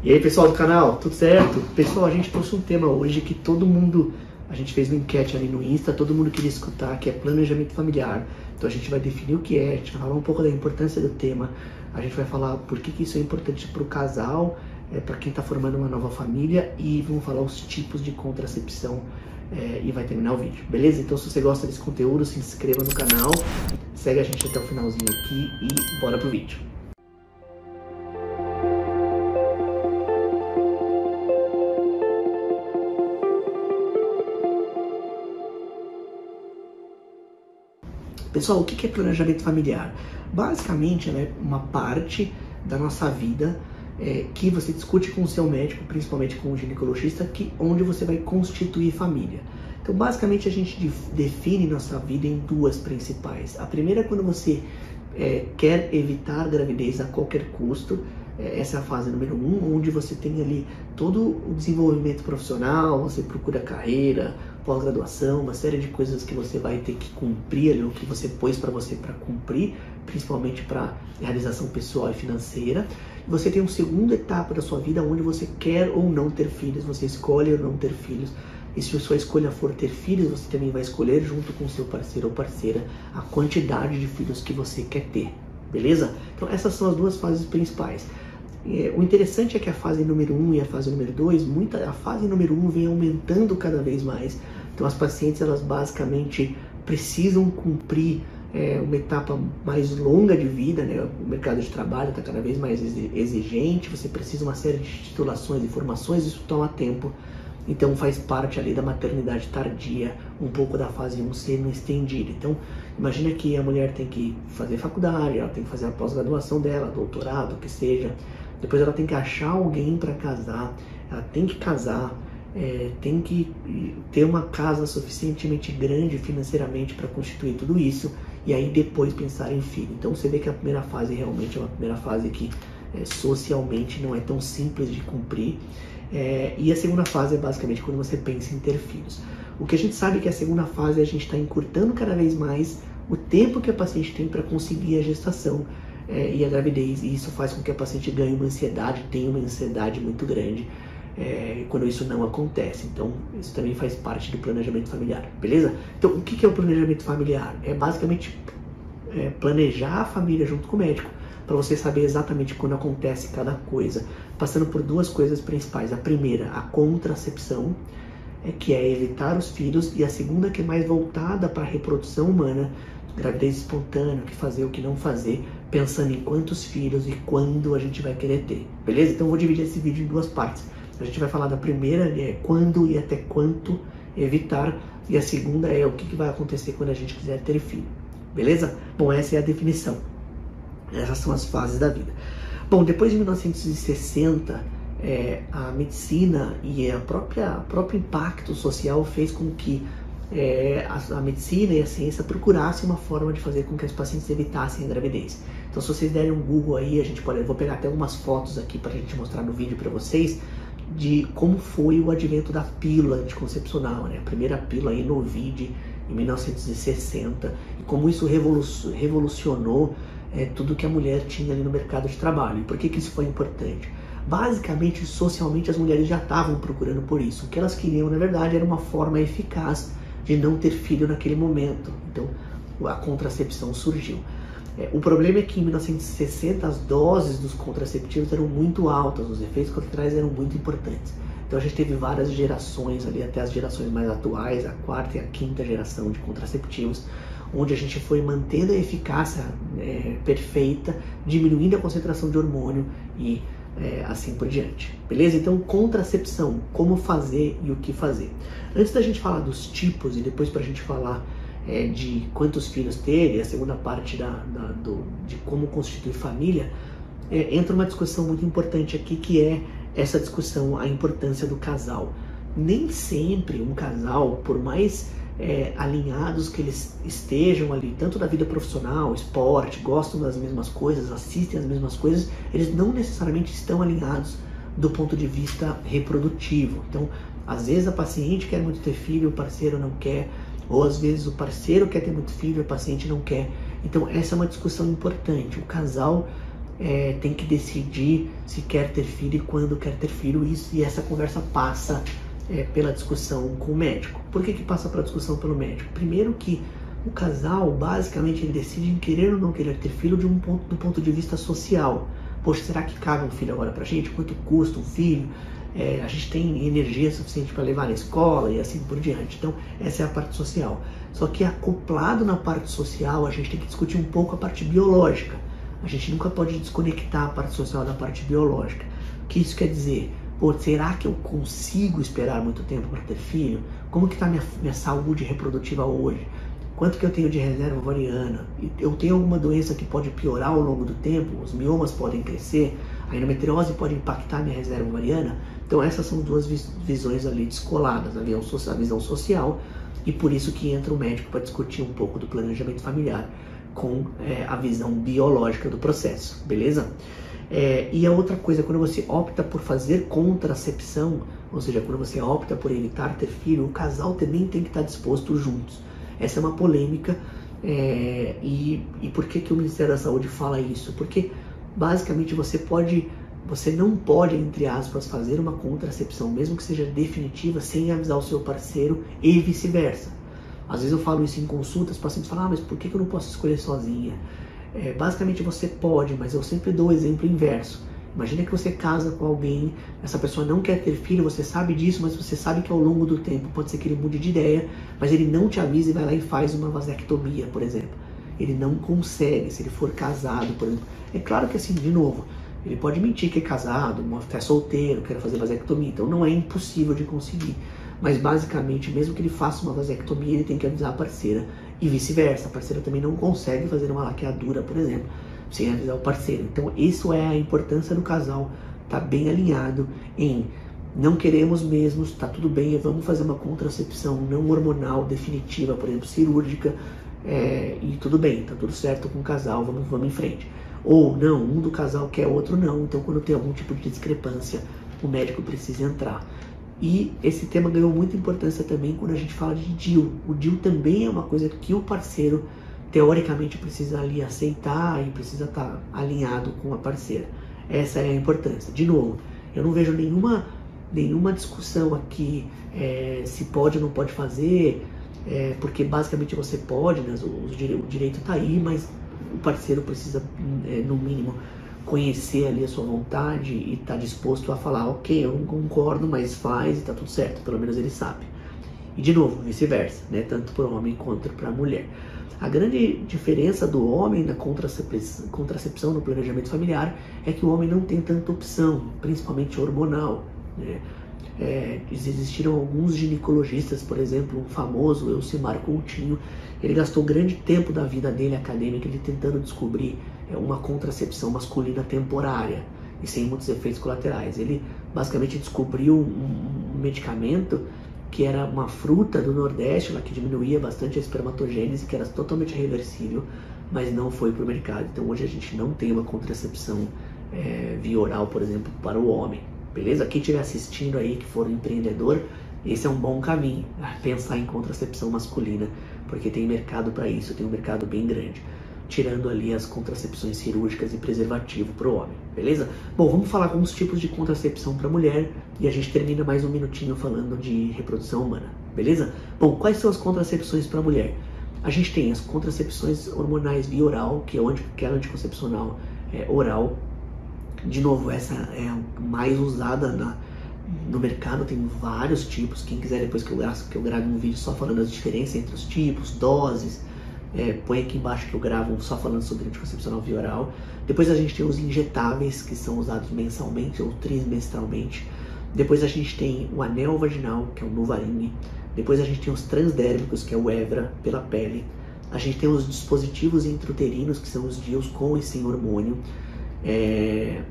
E aí pessoal do canal, tudo certo? Pessoal, a gente trouxe um tema hoje que todo mundo, a gente fez uma enquete ali no Insta, todo mundo queria escutar, que é planejamento familiar. Então a gente vai definir o que é, a gente vai falar um pouco da importância do tema, a gente vai falar por que, que isso é importante para o casal, é, para quem está formando uma nova família e vamos falar os tipos de contracepção é, e vai terminar o vídeo, beleza? Então se você gosta desse conteúdo, se inscreva no canal, segue a gente até o finalzinho aqui e bora pro vídeo. Pessoal, o que é planejamento familiar? Basicamente, ela é uma parte da nossa vida é, que você discute com o seu médico, principalmente com o ginecologista, que onde você vai constituir família. Então, basicamente, a gente define nossa vida em duas principais. A primeira é quando você é, quer evitar gravidez a qualquer custo, essa é a fase número um, onde você tem ali todo o desenvolvimento profissional, você procura carreira, pós-graduação, uma série de coisas que você vai ter que cumprir ali, o que você pôs para você para cumprir, principalmente para realização pessoal e financeira. Você tem uma segunda etapa da sua vida onde você quer ou não ter filhos, você escolhe ou não ter filhos. E se a sua escolha for ter filhos, você também vai escolher junto com seu parceiro ou parceira a quantidade de filhos que você quer ter, beleza? Então essas são as duas fases principais. É, o interessante é que a fase número 1 um e a fase número 2, muita, a fase número 1 um vem aumentando cada vez mais. Então as pacientes elas basicamente precisam cumprir é, uma etapa mais longa de vida, né? o mercado de trabalho está cada vez mais exigente, você precisa uma série de titulações e formações, isso toma tempo. Então faz parte ali da maternidade tardia, um pouco da fase 1 sendo estendida. Então imagina que a mulher tem que fazer faculdade, ela tem que fazer a pós-graduação dela, doutorado, o que seja. Depois ela tem que achar alguém para casar, ela tem que casar, é, tem que ter uma casa suficientemente grande financeiramente para constituir tudo isso e aí depois pensar em filho. Então você vê que a primeira fase realmente é uma primeira fase que é, socialmente não é tão simples de cumprir é, e a segunda fase é basicamente quando você pensa em ter filhos. O que a gente sabe é que a segunda fase a gente está encurtando cada vez mais o tempo que a paciente tem para conseguir a gestação é, e a gravidez, e isso faz com que a paciente ganhe uma ansiedade, tenha uma ansiedade muito grande é, quando isso não acontece. Então, isso também faz parte do planejamento familiar, beleza? Então, o que é o planejamento familiar? É basicamente é, planejar a família junto com o médico para você saber exatamente quando acontece cada coisa, passando por duas coisas principais. A primeira, a contracepção, é, que é evitar os filhos, e a segunda, que é mais voltada para a reprodução humana, gravidez espontânea, o que fazer, o que não fazer, pensando em quantos filhos e quando a gente vai querer ter, beleza? Então eu vou dividir esse vídeo em duas partes. A gente vai falar da primeira, é quando e até quanto evitar, e a segunda é o que, vai acontecer quando a gente quiser ter filho, beleza? Bom, essa é a definição. Essas são as fases da vida. Bom, depois de 1960, é, a medicina e a própria próprio impacto social fez com que é, a, a, medicina e a ciência procurassem uma forma de fazer com que as pacientes evitassem a gravidez. Então, se vocês derem um Google aí, a gente pode, eu vou pegar até algumas fotos aqui para a gente mostrar no vídeo para vocês de como foi o advento da pílula anticoncepcional, né? A primeira pílula aí no VID em 1960 e como isso revolucionou é, tudo que a mulher tinha ali no mercado de trabalho. E por que, que isso foi importante? Basicamente, socialmente, as mulheres já estavam procurando por isso. O que elas queriam, na verdade, era uma forma eficaz de não ter filho naquele momento. Então, a contracepção surgiu. É, o problema é que em 1960 as doses dos contraceptivos eram muito altas, os efeitos colaterais eram muito importantes. Então a gente teve várias gerações ali, até as gerações mais atuais, a quarta e a quinta geração de contraceptivos, onde a gente foi mantendo a eficácia é, perfeita, diminuindo a concentração de hormônio e é, assim por diante. Beleza? Então, contracepção, como fazer e o que fazer. Antes da gente falar dos tipos e depois para a gente falar é, de quantos filhos ter e a segunda parte da, da do, de como constituir família, é, entra uma discussão muito importante aqui que é essa discussão, a importância do casal. Nem sempre um casal, por mais é, alinhados que eles estejam ali, tanto da vida profissional, esporte, gostam das mesmas coisas, assistem as mesmas coisas, eles não necessariamente estão alinhados do ponto de vista reprodutivo. Então, às vezes a paciente quer muito ter filho, o parceiro não quer, ou às vezes o parceiro quer ter muito filho, a paciente não quer. Então, essa é uma discussão importante. O casal é, tem que decidir se quer ter filho e quando quer ter filho. Isso, e essa conversa passa é, pela discussão com o médico. Por que, que passa pela discussão pelo médico? Primeiro que o casal, basicamente, ele decide em querer ou não querer ter filho de um ponto, do ponto de vista social. Poxa, será que cabe um filho agora pra gente? Quanto custa um filho? É, a gente tem energia suficiente para levar na escola e assim por diante. Então, essa é a parte social. Só que acoplado na parte social, a gente tem que discutir um pouco a parte biológica. A gente nunca pode desconectar a parte social da parte biológica. O que isso quer dizer? Pô, será que eu consigo esperar muito tempo para ter filho? Como que está minha, minha saúde reprodutiva hoje? Quanto que eu tenho de reserva ovariana? Eu tenho alguma doença que pode piorar ao longo do tempo? Os miomas podem crescer? A endometriose pode impactar minha reserva ovariana? Então essas são duas visões ali descoladas, a visão social e por isso que entra o médico para discutir um pouco do planejamento familiar com é, a visão biológica do processo, beleza? É, e a outra coisa, quando você opta por fazer contracepção, ou seja, quando você opta por evitar ter filho, o casal também tem que estar disposto juntos. Essa é uma polêmica. É, e, e por que, que o Ministério da Saúde fala isso? Porque basicamente você pode você não pode, entre aspas, fazer uma contracepção, mesmo que seja definitiva, sem avisar o seu parceiro e vice-versa. Às vezes eu falo isso em consultas, pacientes falam, ah, mas por que eu não posso escolher sozinha? É, basicamente você pode, mas eu sempre dou o exemplo inverso. Imagina que você casa com alguém, essa pessoa não quer ter filho, você sabe disso, mas você sabe que ao longo do tempo pode ser que ele mude de ideia, mas ele não te avisa e vai lá e faz uma vasectomia, por exemplo. Ele não consegue, se ele for casado, por exemplo. É claro que assim, de novo, ele pode mentir que é casado, é solteiro, quer fazer vasectomia, então não é impossível de conseguir. Mas basicamente, mesmo que ele faça uma vasectomia, ele tem que avisar a parceira e vice-versa. A parceira também não consegue fazer uma laqueadura, por exemplo, sem avisar o parceiro. Então, isso é a importância do casal estar tá bem alinhado em não queremos mesmo, está tudo bem, vamos fazer uma contracepção não hormonal definitiva, por exemplo, cirúrgica, é, e tudo bem, tá tudo certo com o casal, vamos, vamos em frente. Ou não, um do casal quer, outro não. Então, quando tem algum tipo de discrepância, o médico precisa entrar. E esse tema ganhou muita importância também quando a gente fala de DIL. O DIL também é uma coisa que o parceiro, teoricamente, precisa ali aceitar e precisa estar tá alinhado com a parceira. Essa é a importância. De novo, eu não vejo nenhuma, nenhuma discussão aqui é, se pode ou não pode fazer, é, porque basicamente você pode, né, o, o direito está aí, mas o parceiro precisa, é, no mínimo, conhecer ali a sua vontade e estar tá disposto a falar, ok, eu não concordo, mas faz e está tudo certo, pelo menos ele sabe. E de novo, vice-versa, né? tanto para o homem quanto para a mulher. A grande diferença do homem na contracepção no planejamento familiar é que o homem não tem tanta opção, principalmente hormonal. Né? É, existiram alguns ginecologistas, por exemplo, um famoso, Elcimar Coutinho, ele gastou grande tempo da vida dele acadêmica ele tentando descobrir é, uma contracepção masculina temporária e sem muitos efeitos colaterais. Ele basicamente descobriu um, um medicamento que era uma fruta do Nordeste, lá que diminuía bastante a espermatogênese, que era totalmente reversível, mas não foi para o mercado. Então hoje a gente não tem uma contracepção é, via oral, por exemplo, para o homem. Beleza? Quem estiver assistindo aí, que for empreendedor, esse é um bom caminho, pensar em contracepção masculina, porque tem mercado para isso, tem um mercado bem grande, tirando ali as contracepções cirúrgicas e preservativo para o homem, beleza? Bom, vamos falar alguns tipos de contracepção para mulher e a gente termina mais um minutinho falando de reprodução humana, beleza? Bom, quais são as contracepções para mulher? A gente tem as contracepções hormonais via oral, que é, que é anticoncepcional é, oral, de novo, essa é mais usada na, no mercado, tem vários tipos. Quem quiser depois que eu, que eu um vídeo só falando as diferenças entre os tipos, doses, é, põe aqui embaixo que eu gravo só falando sobre anticoncepcional via oral. Depois a gente tem os injetáveis, que são usados mensalmente ou trimestralmente. Depois a gente tem o anel vaginal, que é o Nuvaring. Depois a gente tem os transdérmicos, que é o Evra, pela pele. A gente tem os dispositivos intrauterinos, que são os DIUs com e sem hormônio. É,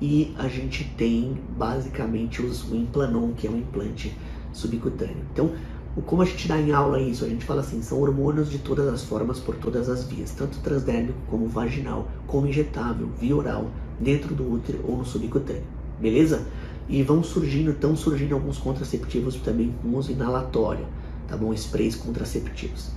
e a gente tem basicamente os, o implanon, que é um implante subcutâneo. Então, como a gente dá em aula isso? A gente fala assim, são hormônios de todas as formas, por todas as vias, tanto transdérmico como vaginal, como injetável, via oral, dentro do útero ou no subcutâneo, beleza? E vão surgindo, estão surgindo alguns contraceptivos também com uso inalatório, tá bom? Sprays contraceptivos.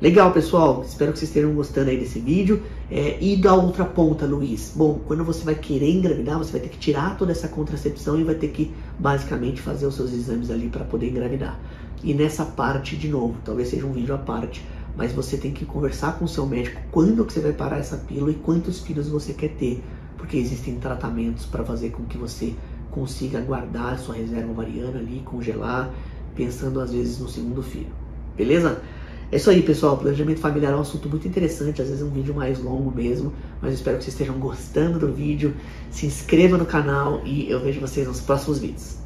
Legal, pessoal. Espero que vocês estejam gostando aí desse vídeo. É, e da outra ponta, Luiz. Bom, quando você vai querer engravidar, você vai ter que tirar toda essa contracepção e vai ter que, basicamente, fazer os seus exames ali para poder engravidar. E nessa parte, de novo, talvez seja um vídeo à parte, mas você tem que conversar com o seu médico quando que você vai parar essa pílula e quantos filhos você quer ter, porque existem tratamentos para fazer com que você consiga guardar sua reserva ovariana ali, congelar, pensando às vezes no segundo filho. Beleza? É isso aí, pessoal. Planejamento familiar é um assunto muito interessante, às vezes é um vídeo mais longo mesmo, mas espero que vocês estejam gostando do vídeo. Se inscreva no canal e eu vejo vocês nos próximos vídeos.